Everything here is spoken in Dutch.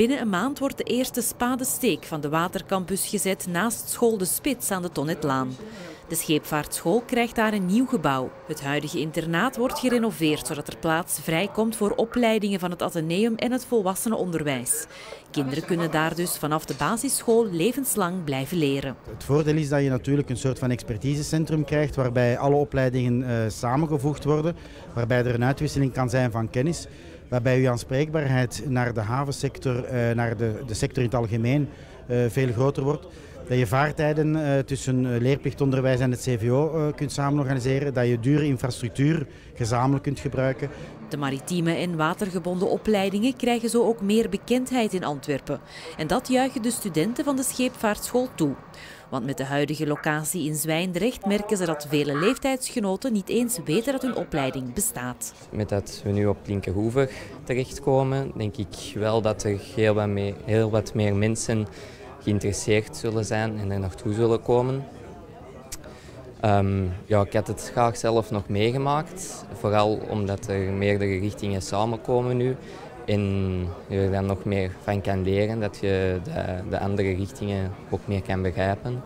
Binnen een maand wordt de eerste spadesteek van de watercampus gezet naast school De Spits aan de Tonnetlaan. De scheepvaartschool krijgt daar een nieuw gebouw. Het huidige internaat wordt gerenoveerd zodat er plaats vrijkomt voor opleidingen van het ateneum en het volwassenenonderwijs. Kinderen kunnen daar dus vanaf de basisschool levenslang blijven leren. Het voordeel is dat je natuurlijk een soort van expertisecentrum krijgt waarbij alle opleidingen uh, samengevoegd worden, waarbij er een uitwisseling kan zijn van kennis waarbij uw aanspreekbaarheid naar de havensector, uh, naar de, de sector in het algemeen, uh, veel groter wordt dat je vaartijden uh, tussen leerplichtonderwijs en het CVO uh, kunt samen organiseren, dat je dure infrastructuur gezamenlijk kunt gebruiken. De maritieme en watergebonden opleidingen krijgen zo ook meer bekendheid in Antwerpen. En dat juichen de studenten van de scheepvaartschool toe. Want met de huidige locatie in Zwijndrecht merken ze dat vele leeftijdsgenoten niet eens weten dat hun opleiding bestaat. Met dat we nu op Linkerhoever terechtkomen, denk ik wel dat er heel wat, meer, heel wat meer mensen geïnteresseerd zullen zijn en er naartoe zullen komen. Um, ja, ik had het graag zelf nog meegemaakt, vooral omdat er meerdere richtingen samenkomen nu. En je er dan nog meer van kan leren, dat je de, de andere richtingen ook meer kan begrijpen.